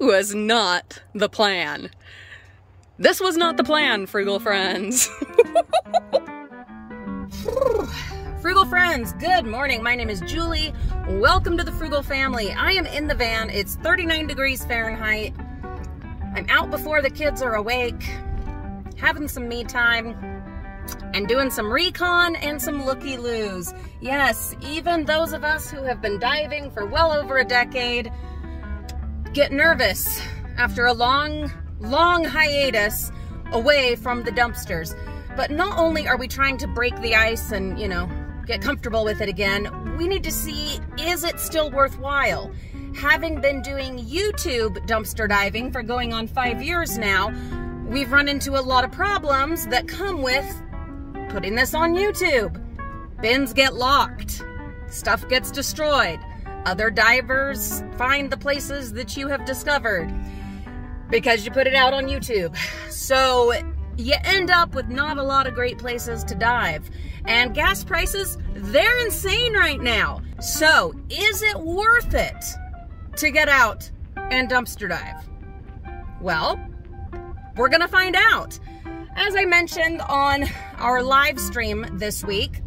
was not the plan. This was not the plan, frugal friends. frugal friends, good morning. My name is Julie. Welcome to the Frugal family. I am in the van. It's 39 degrees Fahrenheit. I'm out before the kids are awake, having some me time, and doing some recon and some looky-loos. Yes, even those of us who have been diving for well over a decade get nervous after a long, long hiatus away from the dumpsters. But not only are we trying to break the ice and, you know, get comfortable with it again, we need to see, is it still worthwhile? Having been doing YouTube dumpster diving for going on five years now, we've run into a lot of problems that come with putting this on YouTube. Bins get locked, stuff gets destroyed, other divers find the places that you have discovered because you put it out on YouTube. So you end up with not a lot of great places to dive. And gas prices, they're insane right now. So is it worth it to get out and dumpster dive? Well, we're gonna find out. As I mentioned on our live stream this week,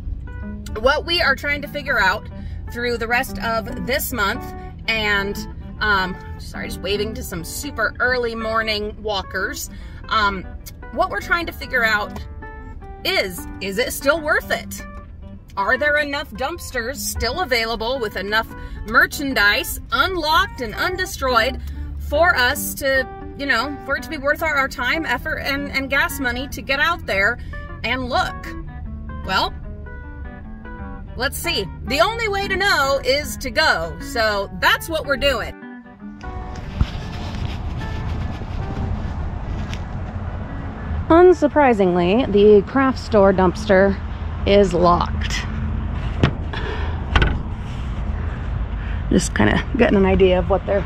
what we are trying to figure out through the rest of this month and um, sorry, just waving to some super early morning walkers. Um, what we're trying to figure out is, is it still worth it? Are there enough dumpsters still available with enough merchandise unlocked and undestroyed for us to, you know, for it to be worth our, our time, effort, and, and gas money to get out there and look? Well, let's see. The only way to know is to go. So that's what we're doing. Unsurprisingly, the craft store dumpster is locked. Just kind of getting an idea of what they're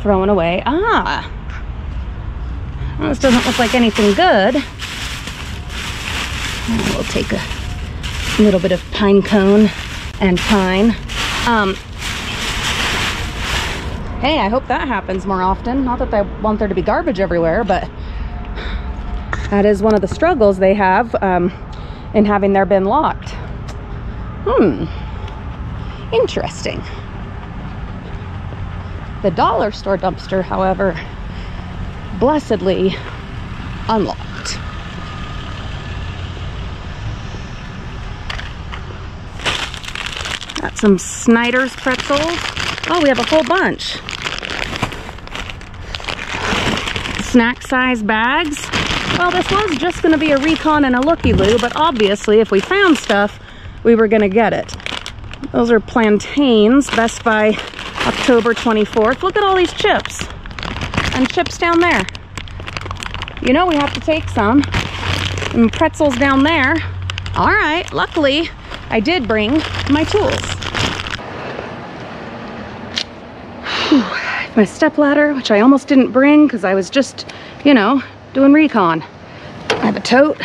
throwing away. Ah! Well, this doesn't look like anything good. We'll take a little bit of pine cone and pine. Um, hey, I hope that happens more often. Not that I want there to be garbage everywhere, but that is one of the struggles they have um, in having their bin locked. Hmm, interesting. The dollar store dumpster, however, blessedly unlocked. Got some Snyder's pretzels. Oh, we have a whole bunch. Snack size bags. Well, this was just gonna be a recon and a looky-loo, but obviously if we found stuff, we were gonna get it. Those are plantains, Best by October 24th. Look at all these chips. And chips down there. You know we have to take some. And pretzels down there. All right, luckily I did bring my tools. Whew. My step ladder, which I almost didn't bring because I was just, you know, doing recon. I have a tote,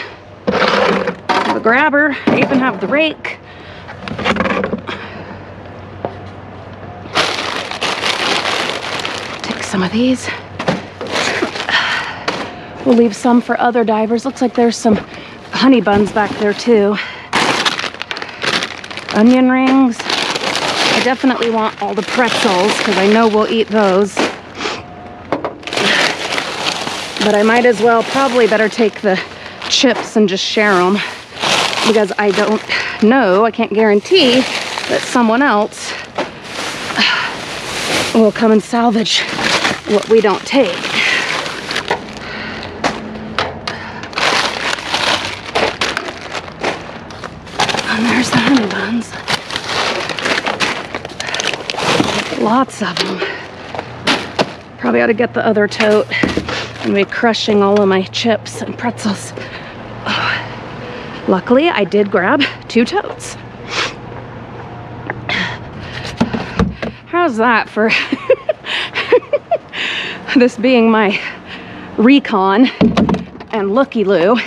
I have a grabber, I even have the rake. Take some of these. We'll leave some for other divers. Looks like there's some honey buns back there too. Onion rings. I definitely want all the pretzels because I know we'll eat those. But I might as well probably better take the chips and just share them because I don't know, I can't guarantee that someone else will come and salvage what we don't take. And there's the honey buns. Lots of them. Probably ought to get the other tote and be crushing all of my chips and pretzels. Oh. Luckily, I did grab two totes. How's that for this being my recon and looky-loo?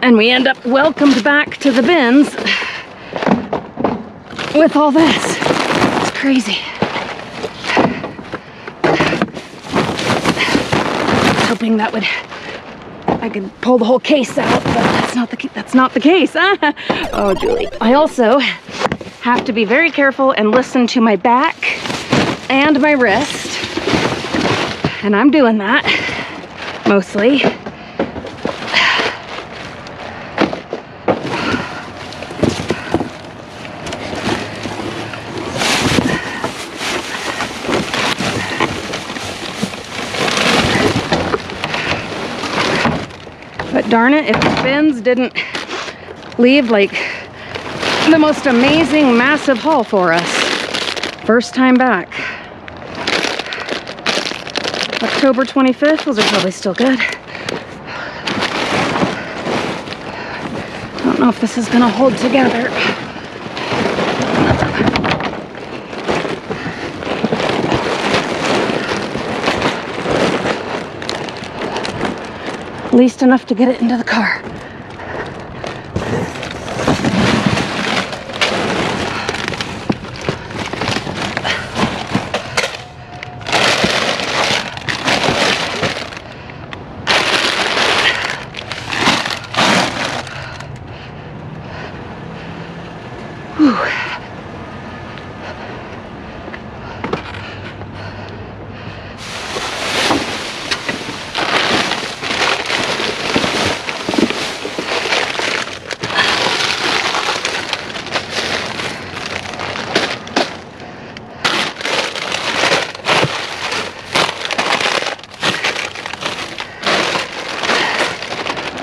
And we end up welcomed back to the bins with all this. It's crazy. Hoping that would I could pull the whole case out, but that's not the that's not the case. oh, Julie. I also have to be very careful and listen to my back and my wrist. And I'm doing that mostly. Darn it, if the bins didn't leave like the most amazing massive haul for us. First time back. October 25th, those are probably still good. I don't know if this is gonna hold together. Least enough to get it into the car.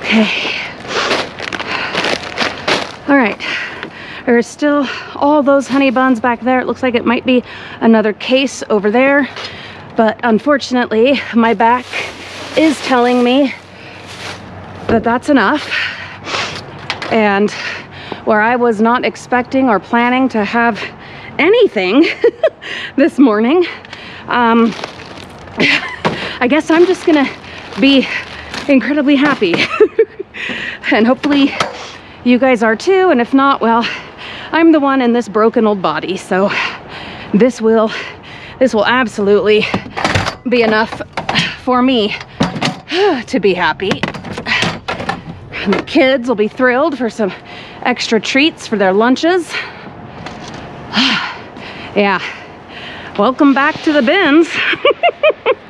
Okay. All right. There's still all those honey buns back there. It looks like it might be another case over there. But unfortunately, my back is telling me that that's enough. And where I was not expecting or planning to have anything this morning, um, I guess I'm just gonna be incredibly happy. and hopefully you guys are too. And if not, well, I'm the one in this broken old body. So this will, this will absolutely be enough for me to be happy. And the kids will be thrilled for some extra treats for their lunches. yeah. Welcome back to the bins.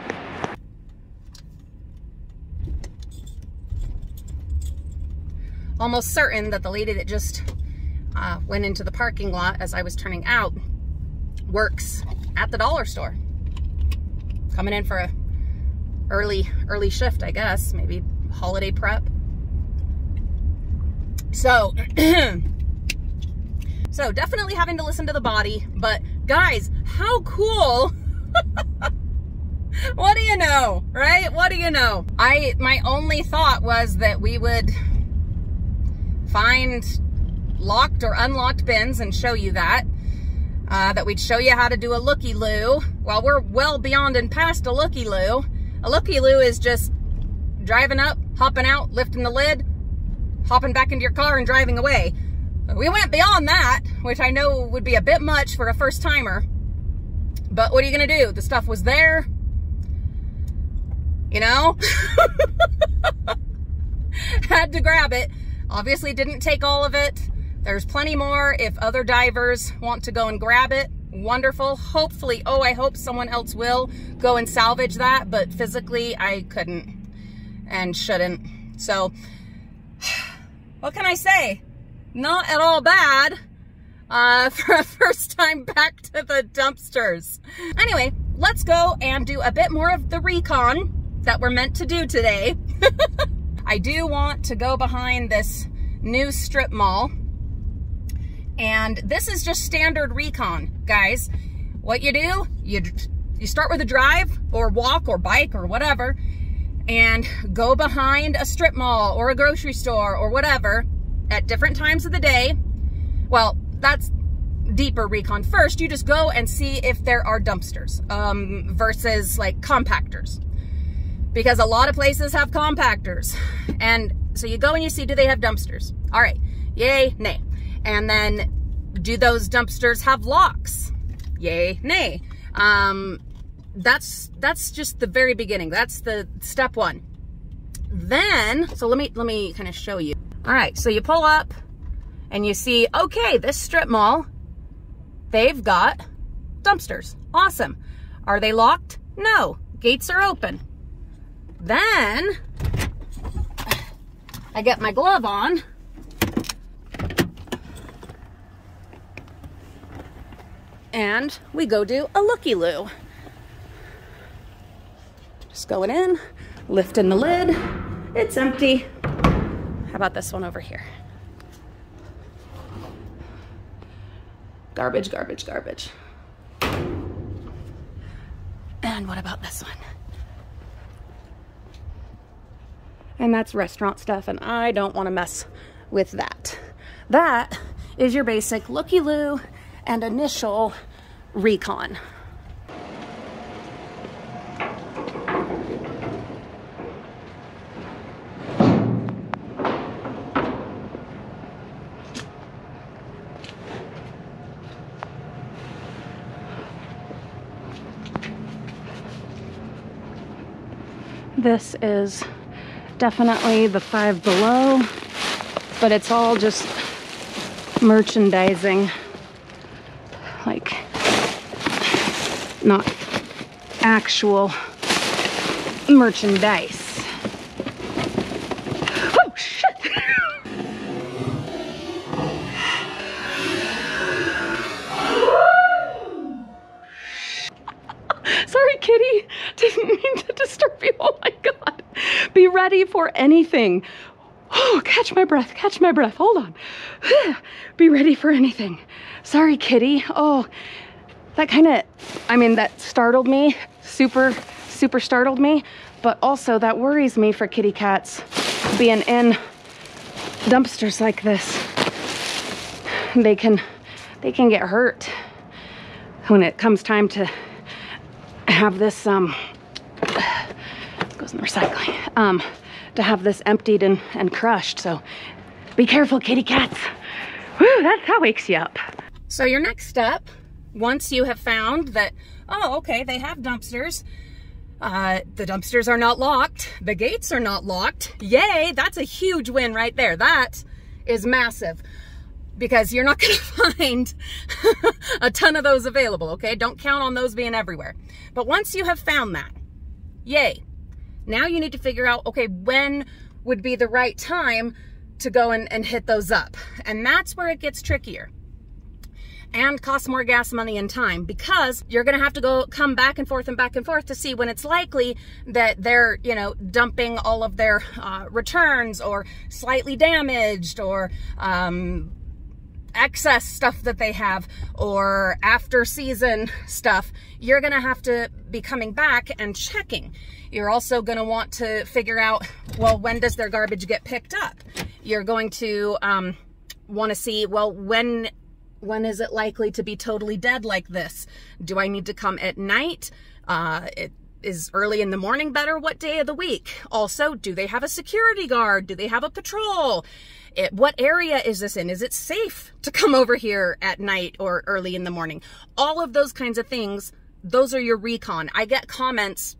almost certain that the lady that just uh, went into the parking lot as I was turning out works at the dollar store. Coming in for a early, early shift, I guess, maybe holiday prep. So, so definitely having to listen to the body, but guys, how cool what do you know, right? What do you know? I, my only thought was that we would find locked or unlocked bins and show you that. Uh, that we'd show you how to do a looky-loo. Well, we're well beyond and past a looky-loo. A looky-loo is just driving up, hopping out, lifting the lid, hopping back into your car and driving away. We went beyond that, which I know would be a bit much for a first timer. But what are you gonna do? The stuff was there. You know? Had to grab it. Obviously didn't take all of it. There's plenty more if other divers want to go and grab it. Wonderful. Hopefully, oh, I hope someone else will go and salvage that, but physically I couldn't and shouldn't. So, what can I say? Not at all bad uh, for a first time back to the dumpsters. Anyway, let's go and do a bit more of the recon that we're meant to do today. I do want to go behind this new strip mall. And this is just standard recon, guys. What you do, you, you start with a drive or walk or bike or whatever and go behind a strip mall or a grocery store or whatever at different times of the day. Well, that's deeper recon. First, you just go and see if there are dumpsters um, versus like compactors because a lot of places have compactors. And so you go and you see, do they have dumpsters? All right, yay, nay. And then do those dumpsters have locks? Yay, nay. Um, that's that's just the very beginning. That's the step one. Then, so let me let me kind of show you. All right, so you pull up and you see, okay, this strip mall, they've got dumpsters. Awesome. Are they locked? No. Gates are open. Then I get my glove on. And we go do a looky-loo. Just going in, lifting the lid. It's empty. How about this one over here? Garbage, garbage, garbage. And what about this one? And that's restaurant stuff, and I don't want to mess with that. That is your basic looky-loo and initial recon. This is definitely the five below, but it's all just merchandising. Like, not actual merchandise. For anything. Oh, catch my breath, catch my breath. Hold on. Be ready for anything. Sorry, kitty. Oh, that kind of, I mean, that startled me. Super, super startled me. But also that worries me for kitty cats being in dumpsters like this. They can, they can get hurt when it comes time to have this, um, goes in the recycling, um, to have this emptied and, and crushed. So be careful, kitty cats. Whew, that, that wakes you up. So your next step, once you have found that, oh, okay, they have dumpsters, uh, the dumpsters are not locked, the gates are not locked, yay, that's a huge win right there. That is massive because you're not to find a ton of those available, okay? Don't count on those being everywhere. But once you have found that, yay. Now you need to figure out, okay, when would be the right time to go and, and hit those up. And that's where it gets trickier and costs more gas money and time because you're going to have to go come back and forth and back and forth to see when it's likely that they're you know dumping all of their uh, returns or slightly damaged or um, excess stuff that they have or after season stuff, you're going to have to be coming back and checking. You're also going to want to figure out, well, when does their garbage get picked up? You're going to um, want to see, well, when when is it likely to be totally dead like this? Do I need to come at night? Uh, it, is early in the morning better? What day of the week? Also, do they have a security guard? Do they have a patrol? It, what area is this in? Is it safe to come over here at night or early in the morning? All of those kinds of things, those are your recon. I get comments,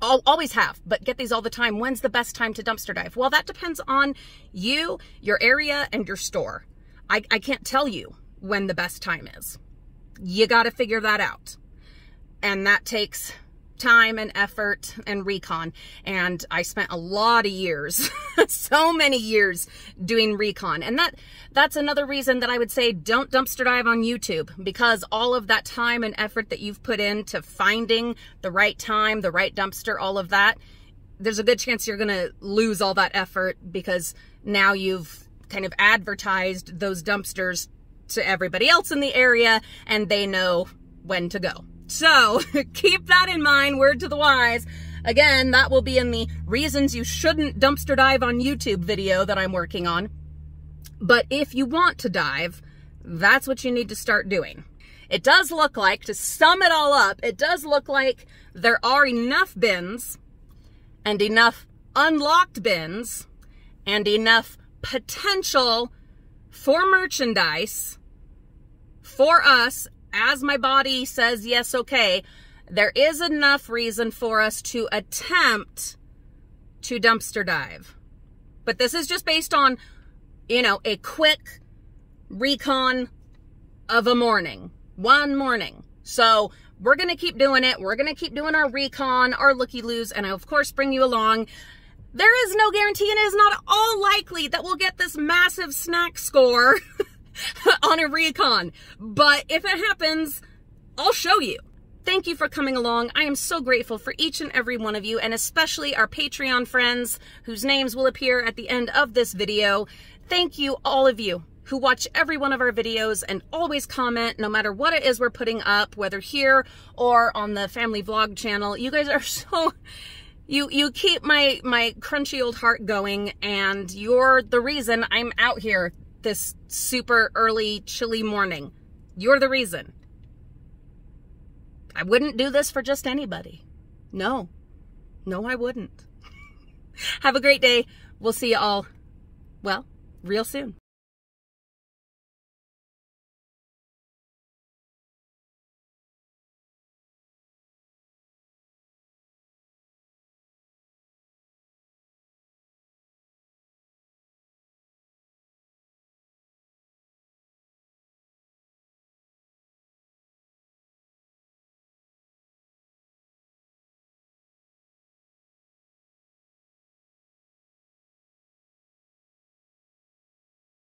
I'll always have, but get these all the time. When's the best time to dumpster dive? Well, that depends on you, your area, and your store. I, I can't tell you when the best time is. You got to figure that out. And that takes time and effort and recon. And I spent a lot of years, so many years doing recon. And that that's another reason that I would say don't dumpster dive on YouTube because all of that time and effort that you've put into finding the right time, the right dumpster, all of that, there's a good chance you're going to lose all that effort because now you've kind of advertised those dumpsters to everybody else in the area and they know when to go. So keep that in mind, word to the wise. Again, that will be in the reasons you shouldn't dumpster dive on YouTube video that I'm working on. But if you want to dive, that's what you need to start doing. It does look like, to sum it all up, it does look like there are enough bins and enough unlocked bins and enough potential for merchandise for us as my body says, yes, okay, there is enough reason for us to attempt to dumpster dive. But this is just based on, you know, a quick recon of a morning, one morning. So we're going to keep doing it. We're going to keep doing our recon, our looky loos, and I, of course, bring you along. There is no guarantee, and it is not all likely that we'll get this massive snack score on a recon. But if it happens, I'll show you. Thank you for coming along. I am so grateful for each and every one of you, and especially our Patreon friends whose names will appear at the end of this video. Thank you, all of you who watch every one of our videos and always comment no matter what it is we're putting up, whether here or on the family vlog channel. You guys are so you you keep my my crunchy old heart going and you're the reason I'm out here this super early chilly morning. You're the reason. I wouldn't do this for just anybody. No. No, I wouldn't. Have a great day. We'll see you all, well, real soon.